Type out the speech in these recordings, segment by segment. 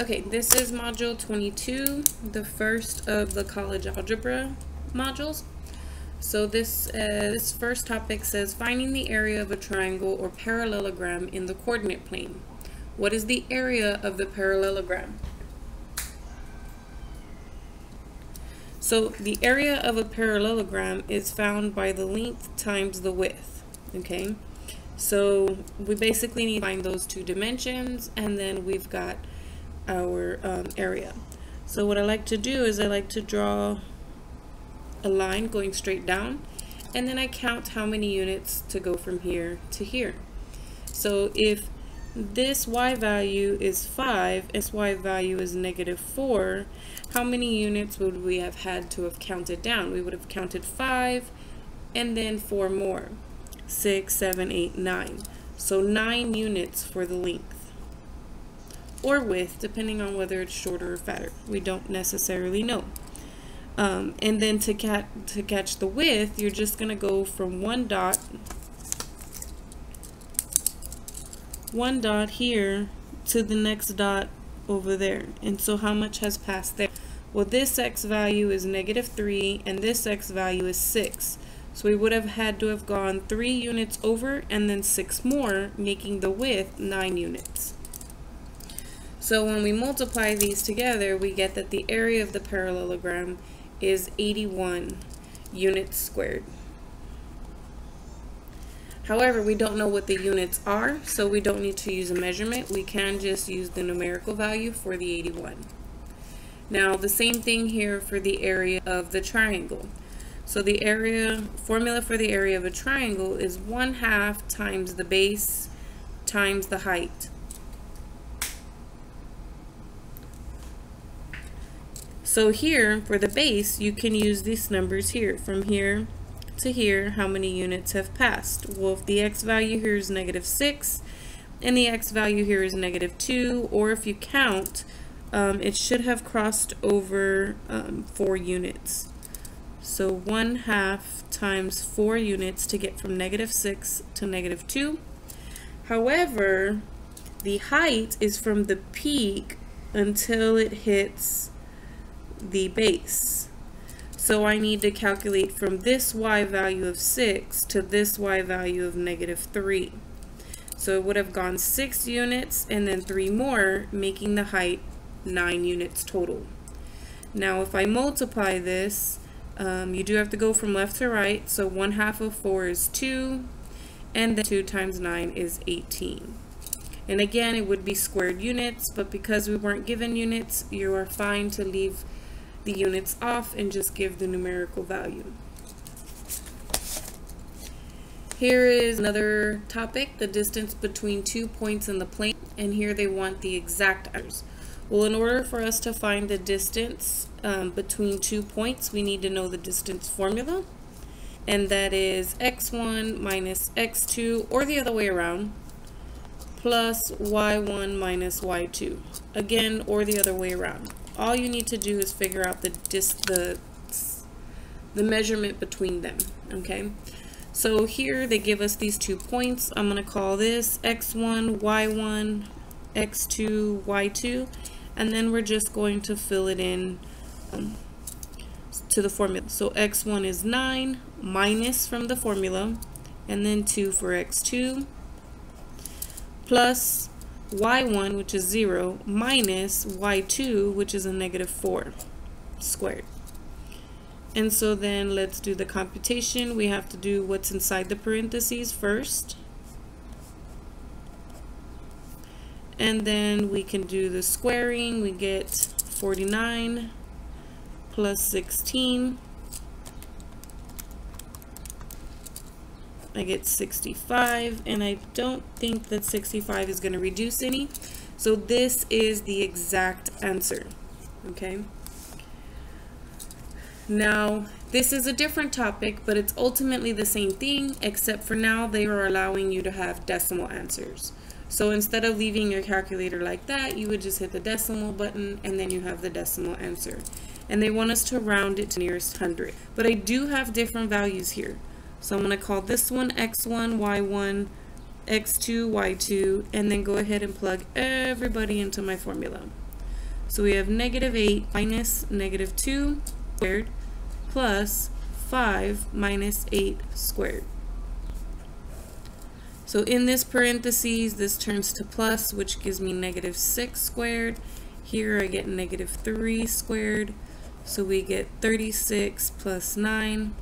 Okay, this is module 22, the first of the college algebra modules. So this, uh, this first topic says finding the area of a triangle or parallelogram in the coordinate plane. What is the area of the parallelogram? So the area of a parallelogram is found by the length times the width, okay? So we basically need to find those two dimensions and then we've got our um, area. So what I like to do is I like to draw a line going straight down and then I count how many units to go from here to here. So if this y value is 5, this y value is negative 4, how many units would we have had to have counted down? We would have counted 5 and then 4 more. 6, 7, 8, 9. So 9 units for the length or width, depending on whether it's shorter or fatter. We don't necessarily know. Um, and then to, to catch the width, you're just going to go from one dot, one dot here to the next dot over there. And so how much has passed there? Well, this x value is negative 3, and this x value is 6. So we would have had to have gone 3 units over and then 6 more, making the width 9 units. So when we multiply these together, we get that the area of the parallelogram is 81 units squared. However, we don't know what the units are, so we don't need to use a measurement. We can just use the numerical value for the 81. Now, the same thing here for the area of the triangle. So the area formula for the area of a triangle is 1 half times the base times the height. So here, for the base, you can use these numbers here. From here to here, how many units have passed? Well, if the x value here is negative 6, and the x value here is negative 2, or if you count, um, it should have crossed over um, 4 units. So 1 half times 4 units to get from negative 6 to negative 2. However, the height is from the peak until it hits the base. So I need to calculate from this y value of 6 to this y value of negative 3. So it would have gone 6 units and then 3 more, making the height 9 units total. Now if I multiply this, um, you do have to go from left to right. So 1 half of 4 is 2, and then 2 times 9 is 18. And again, it would be squared units, but because we weren't given units, you are fine to leave the units off and just give the numerical value. Here is another topic, the distance between two points in the plane, and here they want the exact answers. Well, in order for us to find the distance um, between two points, we need to know the distance formula, and that is x1 minus x2, or the other way around, plus y1 minus y2. Again, or the other way around. All you need to do is figure out the dis the the measurement between them okay? So here they give us these two points. I'm gonna call this x1 y1 x2 y2 and then we're just going to fill it in um, to the formula. So x1 is 9 minus from the formula and then 2 for x2 plus y1, which is 0, minus y2, which is a negative 4 squared. And so then let's do the computation. We have to do what's inside the parentheses first. And then we can do the squaring. We get 49 plus 16 I get 65 and I don't think that 65 is going to reduce any. So this is the exact answer. Okay. Now, this is a different topic, but it's ultimately the same thing, except for now they are allowing you to have decimal answers. So instead of leaving your calculator like that, you would just hit the decimal button and then you have the decimal answer. And they want us to round it to nearest hundred. But I do have different values here. So I'm going to call this one x1, y1, x2, y2, and then go ahead and plug everybody into my formula. So we have negative 8 minus negative 2 squared plus 5 minus 8 squared. So in this parentheses, this turns to plus, which gives me negative 6 squared. Here I get negative 3 squared. So we get 36 plus 9,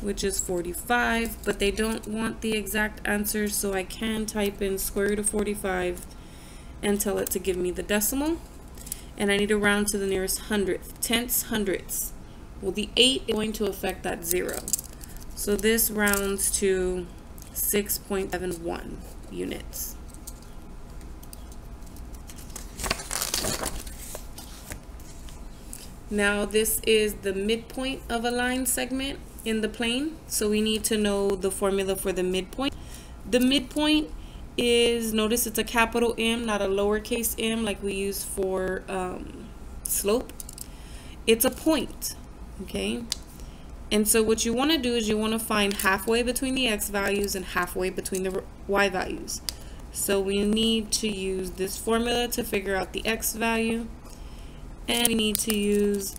which is 45. But they don't want the exact answer, so I can type in square root of 45 and tell it to give me the decimal. And I need to round to the nearest hundredth, tenths, hundredths. Well, the 8 is going to affect that 0. So this rounds to 6.71 units. Now this is the midpoint of a line segment in the plane. So we need to know the formula for the midpoint. The midpoint is, notice it's a capital M, not a lowercase m like we use for um, slope. It's a point, okay? And so what you want to do is you want to find halfway between the x values and halfway between the y values. So we need to use this formula to figure out the x value. And we need to use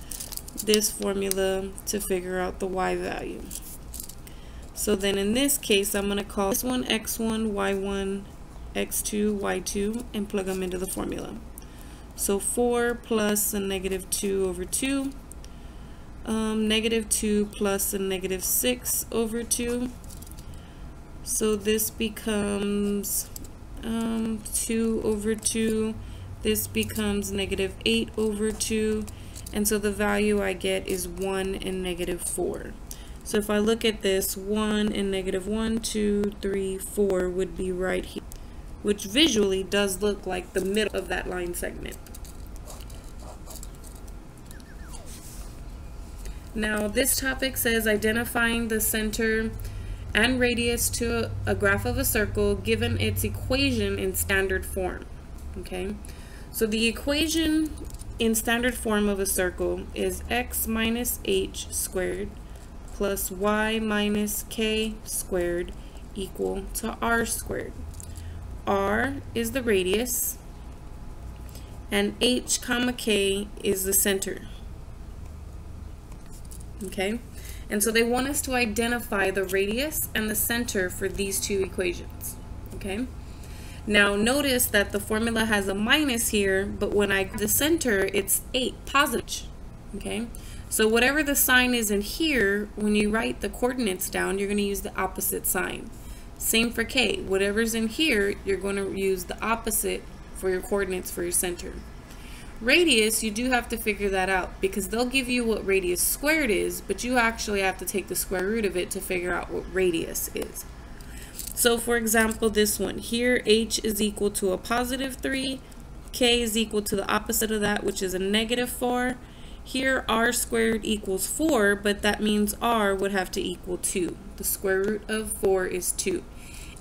this formula to figure out the y value. So then in this case, I'm going to call this one x1, y1, x2, y2, and plug them into the formula. So 4 plus a negative 2 over 2 um, negative 2 plus a negative 6 over 2. So this becomes um, 2 over 2. This becomes negative 8 over 2. And so the value I get is 1 and negative 4. So if I look at this, 1 and negative 1, 2, 3, 4 would be right here, which visually does look like the middle of that line segment. Now this topic says identifying the center and radius to a graph of a circle given its equation in standard form. Okay, so the equation in standard form of a circle is x minus h squared plus y minus k squared equal to r squared. r is the radius and h comma k is the center okay? And so they want us to identify the radius and the center for these two equations, okay? Now notice that the formula has a minus here, but when I the center, it's 8, positive, okay? So whatever the sign is in here, when you write the coordinates down, you're going to use the opposite sign. Same for k. Whatever's in here, you're going to use the opposite for your coordinates for your center. Radius, you do have to figure that out because they'll give you what radius squared is, but you actually have to take the square root of it to figure out what radius is. So for example, this one here, h is equal to a positive 3, k is equal to the opposite of that, which is a negative 4. Here, r squared equals 4, but that means r would have to equal 2. The square root of 4 is 2.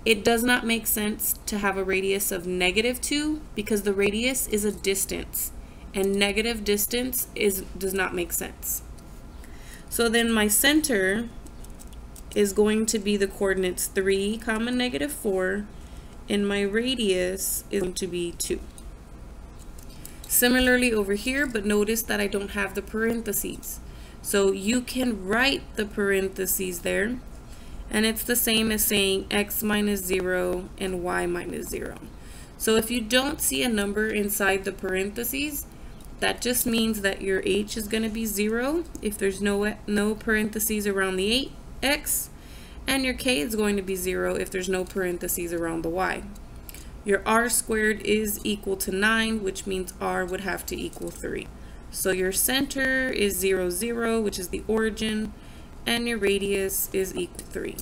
It does not make sense to have a radius of negative 2 because the radius is a distance and negative distance is does not make sense. So then my center is going to be the coordinates 3 comma negative 4 and my radius is going to be 2. Similarly over here, but notice that I don't have the parentheses. So you can write the parentheses there and it's the same as saying x minus 0 and y minus 0. So if you don't see a number inside the parentheses, that just means that your h is going to be 0 if there's no, no parentheses around the 8x, and your k is going to be 0 if there's no parentheses around the y. Your r squared is equal to 9, which means r would have to equal 3. So your center is 0, 0, which is the origin, and your radius is equal to 3.